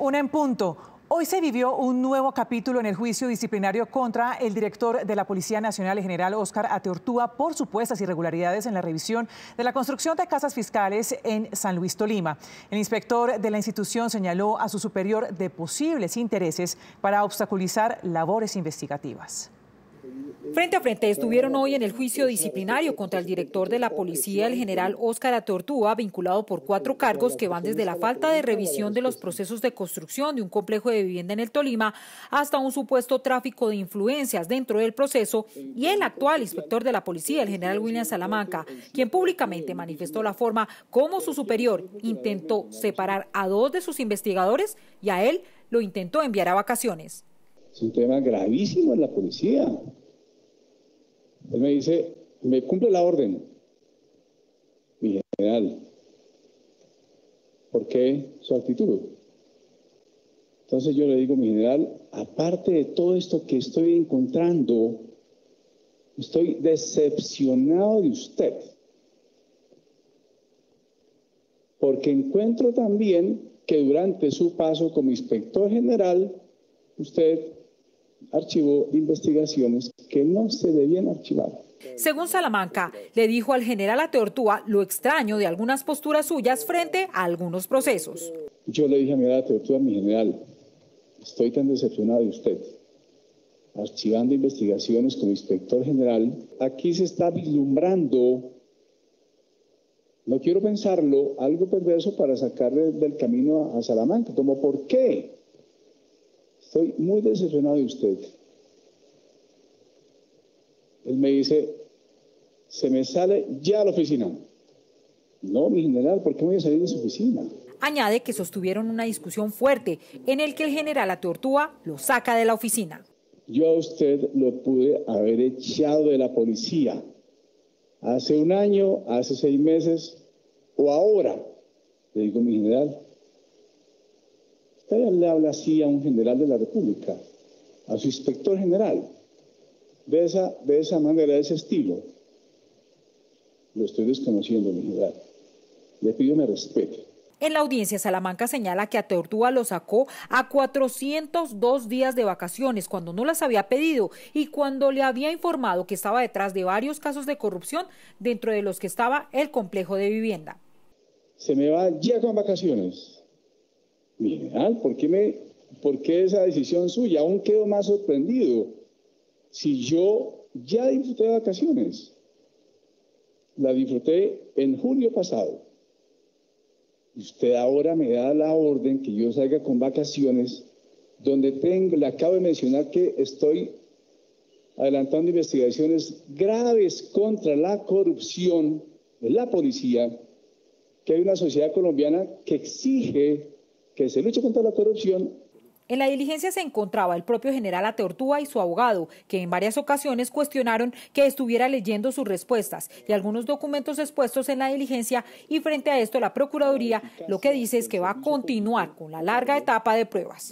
Una en punto. Hoy se vivió un nuevo capítulo en el juicio disciplinario contra el director de la Policía Nacional, el general Oscar Ateortúa, por supuestas irregularidades en la revisión de la construcción de casas fiscales en San Luis Tolima. El inspector de la institución señaló a su superior de posibles intereses para obstaculizar labores investigativas. Frente a frente estuvieron hoy en el juicio disciplinario contra el director de la policía, el general Óscar Atortúa, vinculado por cuatro cargos que van desde la falta de revisión de los procesos de construcción de un complejo de vivienda en el Tolima hasta un supuesto tráfico de influencias dentro del proceso y el actual inspector de la policía, el general William Salamanca, quien públicamente manifestó la forma como su superior intentó separar a dos de sus investigadores y a él lo intentó enviar a vacaciones. Es un tema gravísimo en la policía. Él me dice, me cumple la orden, mi general. ¿Por qué su actitud? Entonces yo le digo, mi general, aparte de todo esto que estoy encontrando, estoy decepcionado de usted. Porque encuentro también que durante su paso como inspector general, usted archivó investigaciones que no se debían archivar. Según Salamanca, le dijo al general Ateortúa lo extraño de algunas posturas suyas frente a algunos procesos. Yo le dije a mi general Ateortúa, mi general, estoy tan decepcionado de usted, archivando investigaciones como inspector general. Aquí se está vislumbrando, no quiero pensarlo, algo perverso para sacarle del camino a Salamanca, como por qué Estoy muy decepcionado de usted. Él me dice, se me sale ya a la oficina. No, mi general, ¿por qué voy a salir de su oficina? Añade que sostuvieron una discusión fuerte en el que el general Atortúa lo saca de la oficina. Yo a usted lo pude haber echado de la policía hace un año, hace seis meses o ahora. Le digo, mi general, Usted le habla así a un general de la República, a su inspector general, de esa, de esa manera, de ese estilo. Lo estoy desconociendo, mi general. Le pido me respete. En la audiencia, Salamanca señala que a Tortuga lo sacó a 402 días de vacaciones cuando no las había pedido y cuando le había informado que estaba detrás de varios casos de corrupción, dentro de los que estaba el complejo de vivienda. Se me va ya con vacaciones. ¿Por qué, me, ¿por qué esa decisión suya? Aún quedo más sorprendido. Si yo ya disfruté de vacaciones, la disfruté en julio pasado. Y usted ahora me da la orden que yo salga con vacaciones, donde tengo, le acabo de mencionar que estoy adelantando investigaciones graves contra la corrupción de la policía, que hay una sociedad colombiana que exige que se luche contra la corrupción. En la diligencia se encontraba el propio general Ateortúa y su abogado, que en varias ocasiones cuestionaron que estuviera leyendo sus respuestas y algunos documentos expuestos en la diligencia y frente a esto la Procuraduría lo que dice es que va a continuar con la larga etapa de pruebas.